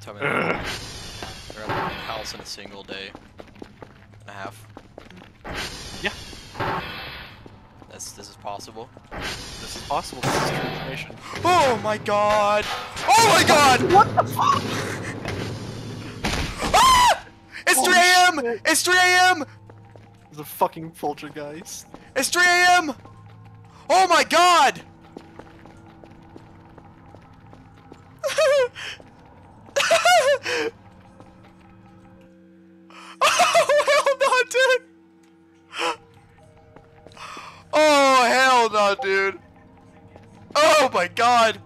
Tell me that. They're at my house in a single day and a half. Yeah. This this is possible. This is possible. This is true information. Oh my god! Oh my god! What the fuck? Ah! It's Holy 3 a.m. It's 3 a.m. There's a fucking poltergeist. It's 3 a.m. Oh my god! Oh hell no, dude! Oh hell no, dude! Oh my god!